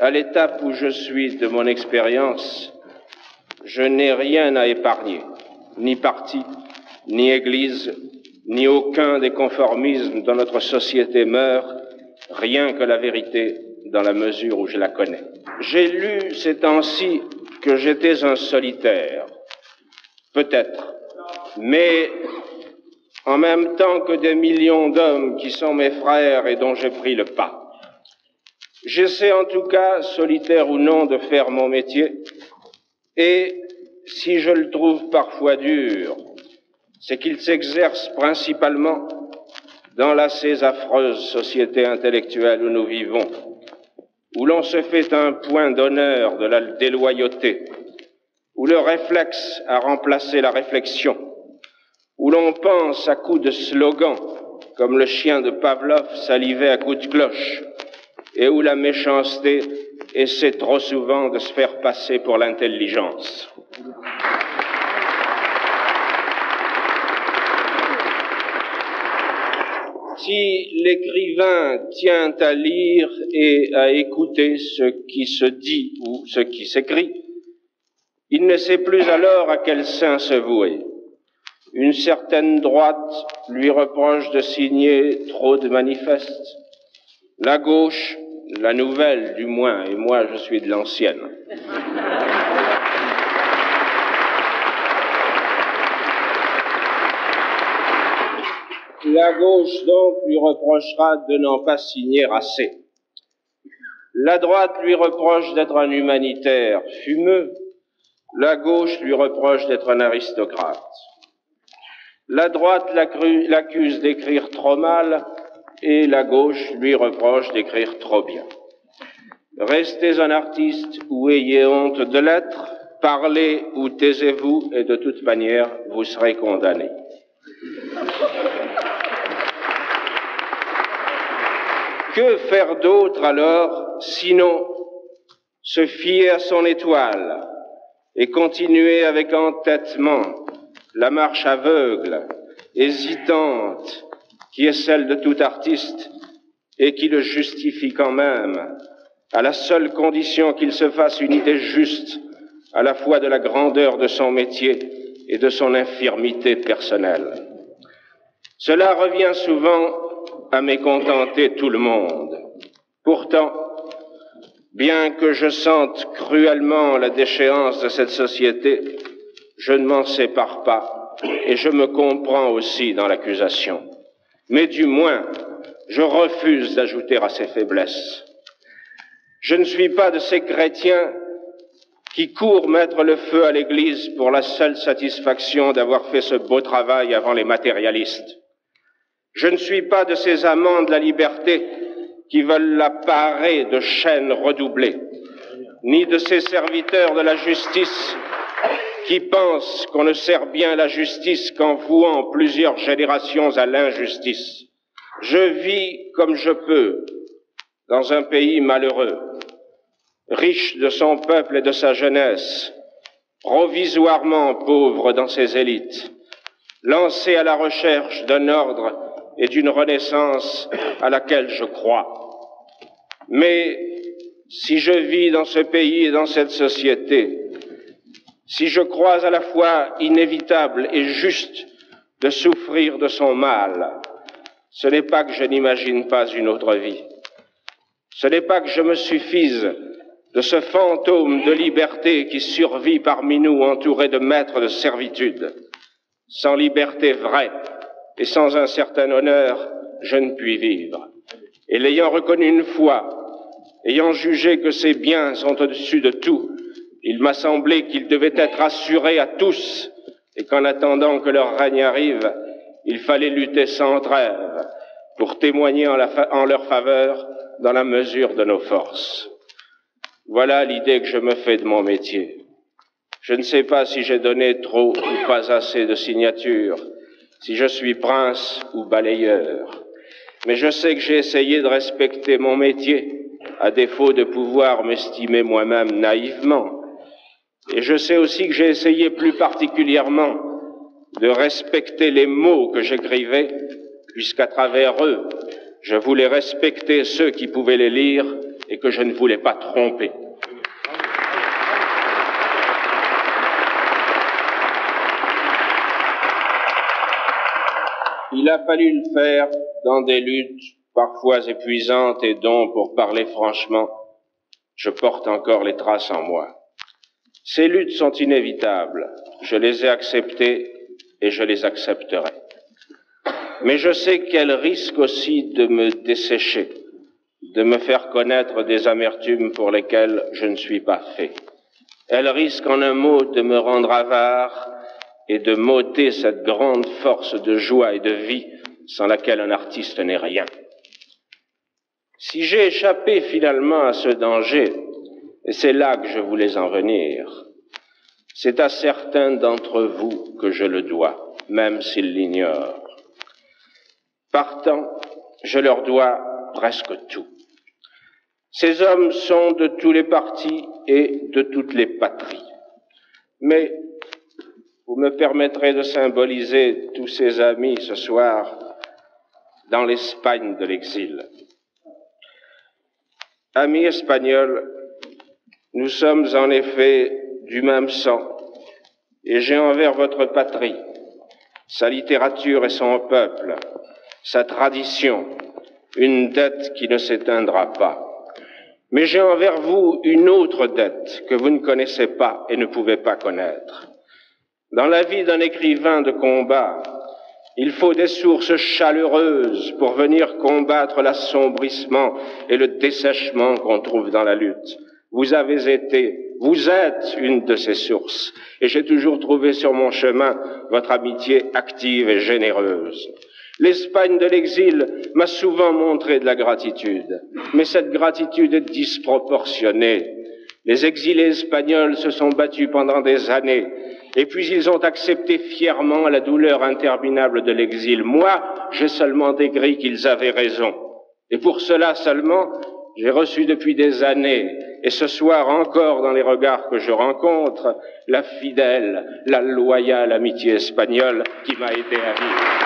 À l'étape où je suis de mon expérience, je n'ai rien à épargner, ni parti, ni église, ni aucun des conformismes dont notre société meurt, rien que la vérité dans la mesure où je la connais. J'ai lu ces temps-ci que j'étais un solitaire, peut-être, mais en même temps que des millions d'hommes qui sont mes frères et dont j'ai pris le pas. J'essaie en tout cas, solitaire ou non, de faire mon métier, et si je le trouve parfois dur, c'est qu'il s'exerce principalement dans la ces affreuse société intellectuelle où nous vivons, où l'on se fait un point d'honneur de la déloyauté, où le réflexe a remplacé la réflexion, où l'on pense à coups de slogan, comme le chien de Pavlov salivait à coups de cloche, et où la méchanceté essaie trop souvent de se faire passer pour l'intelligence. Si l'écrivain tient à lire et à écouter ce qui se dit ou ce qui s'écrit, il ne sait plus alors à quel sein se vouer. Une certaine droite lui reproche de signer trop de manifestes. La gauche, la nouvelle du moins, et moi je suis de l'ancienne. La gauche donc lui reprochera de n'en pas signer assez. La droite lui reproche d'être un humanitaire fumeux. La gauche lui reproche d'être un aristocrate. La droite l'accuse d'écrire trop mal et la gauche lui reproche d'écrire trop bien. Restez un artiste ou ayez honte de l'être, parlez ou taisez-vous et de toute manière vous serez condamné. Que faire d'autre alors sinon se fier à son étoile et continuer avec entêtement la marche aveugle, hésitante, qui est celle de tout artiste et qui le justifie quand même, à la seule condition qu'il se fasse une idée juste à la fois de la grandeur de son métier et de son infirmité personnelle. Cela revient souvent à mécontenter tout le monde. Pourtant, bien que je sente cruellement la déchéance de cette société, je ne m'en sépare pas et je me comprends aussi dans l'accusation. Mais du moins, je refuse d'ajouter à ses faiblesses. Je ne suis pas de ces chrétiens qui courent mettre le feu à l'Église pour la seule satisfaction d'avoir fait ce beau travail avant les matérialistes. Je ne suis pas de ces amants de la liberté qui veulent la parer de chaînes redoublées, ni de ces serviteurs de la justice qui pensent qu'on ne sert bien la justice qu'en vouant plusieurs générations à l'injustice. Je vis comme je peux dans un pays malheureux, riche de son peuple et de sa jeunesse, provisoirement pauvre dans ses élites, lancé à la recherche d'un ordre et d'une renaissance à laquelle je crois. Mais si je vis dans ce pays et dans cette société, si je crois à la fois inévitable et juste de souffrir de son mal, ce n'est pas que je n'imagine pas une autre vie. Ce n'est pas que je me suffise de ce fantôme de liberté qui survit parmi nous entouré de maîtres de servitude. Sans liberté vraie et sans un certain honneur, je ne puis vivre. Et l'ayant reconnu une fois, ayant jugé que ces biens sont au-dessus de tout, il m'a semblé qu'ils devaient être assurés à tous et qu'en attendant que leur règne arrive, il fallait lutter sans trêve pour témoigner en, en, leur faveur dans la mesure de nos forces. Voilà l'idée que je me fais de mon métier. Je ne sais pas si j'ai donné trop ou pas assez de signatures, si je suis prince ou balayeur, mais je sais que j'ai essayé de respecter mon métier, à défaut de pouvoir m'estimer moi-même naïvement. Et je sais aussi que j'ai essayé plus particulièrement de respecter les mots que j'écrivais, puisqu'à travers eux, je voulais respecter ceux qui pouvaient les lire et que je ne voulais pas tromper. Il a fallu le faire dans des luttes parfois épuisantes et dont, pour parler franchement, je porte encore les traces en moi. Ces luttes sont inévitables. Je les ai acceptées et je les accepterai. Mais je sais qu'elles risquent aussi de me dessécher, de me faire connaître des amertumes pour lesquelles je ne suis pas fait. Elles risquent en un mot de me rendre avare et de m'ôter cette grande force de joie et de vie sans laquelle un artiste n'est rien. Si j'ai échappé finalement à ce danger, et c'est là que je voulais en venir, c'est à certains d'entre vous que je le dois, même s'ils l'ignorent. Partant, je leur dois presque tout. Ces hommes sont de tous les partis et de toutes les patries. Mais vous me permettrez de symboliser tous ces amis ce soir dans l'Espagne de l'exil. Amis espagnols, nous sommes en effet du même sang, et j'ai envers votre patrie, sa littérature et son peuple, sa tradition, une dette qui ne s'éteindra pas. Mais j'ai envers vous une autre dette que vous ne connaissez pas et ne pouvez pas connaître. Dans la vie d'un écrivain de combat, il faut des sources chaleureuses pour venir combattre l'assombrissement et le dessèchement qu'on trouve dans la lutte. Vous avez été, vous êtes une de ces sources, et j'ai toujours trouvé sur mon chemin votre amitié active et généreuse. L'Espagne de l'exil m'a souvent montré de la gratitude, mais cette gratitude est disproportionnée. Les exilés espagnols se sont battus pendant des années et puis ils ont accepté fièrement la douleur interminable de l'exil. Moi, j'ai seulement décrit qu'ils avaient raison. Et pour cela seulement, j'ai reçu depuis des années, et ce soir encore dans les regards que je rencontre, la fidèle, la loyale amitié espagnole qui m'a aidé à vivre.